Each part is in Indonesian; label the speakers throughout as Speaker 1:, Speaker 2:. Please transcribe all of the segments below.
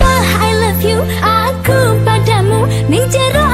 Speaker 1: sumpah I love you. Aku padamu. Ning jeruk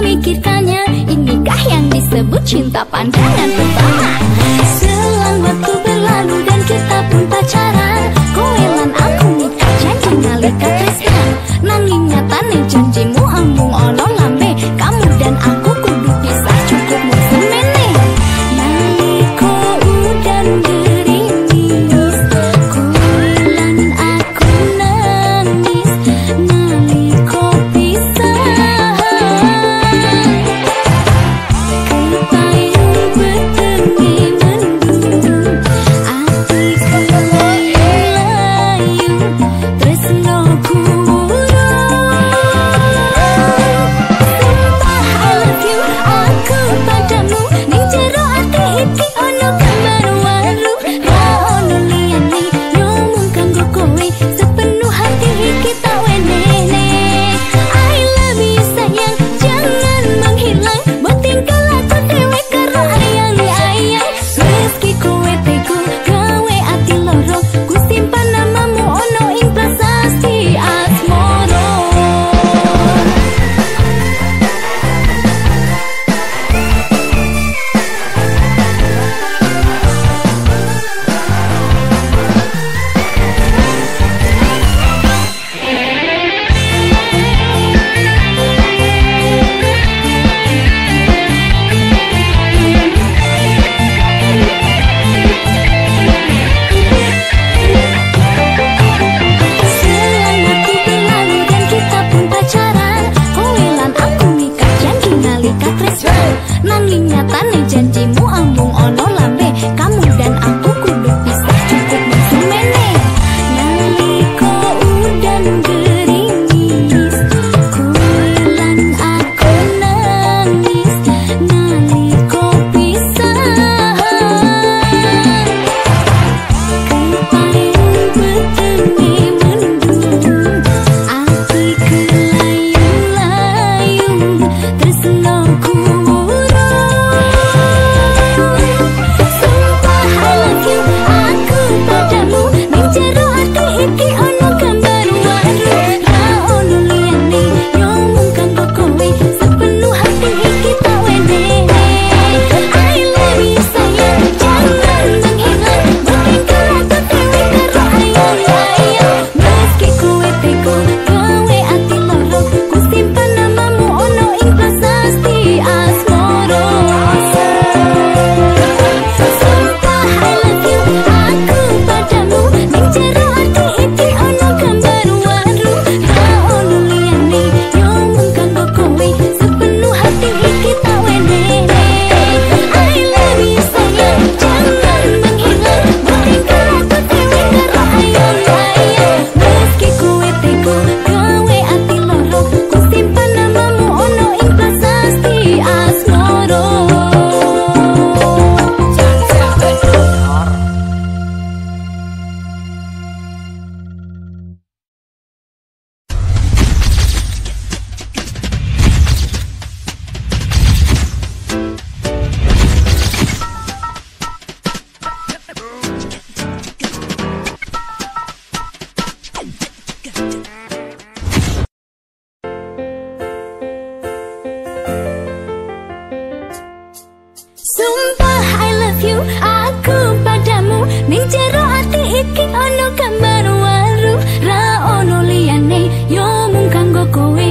Speaker 1: memikirkannya. Inikah yang disebut cinta pandangan pertama? Selang waktu berlalu dan kita pun pacaran. Kowelan aku nikah janji ngalika Krisna Nang ingatan janjimu dekat Tresno Nanging nyatane jan sumpah I love you. Aku padamu. Ning jero ati iki ono gambar waru. Ra ono liyane yo mung kanggo kowe.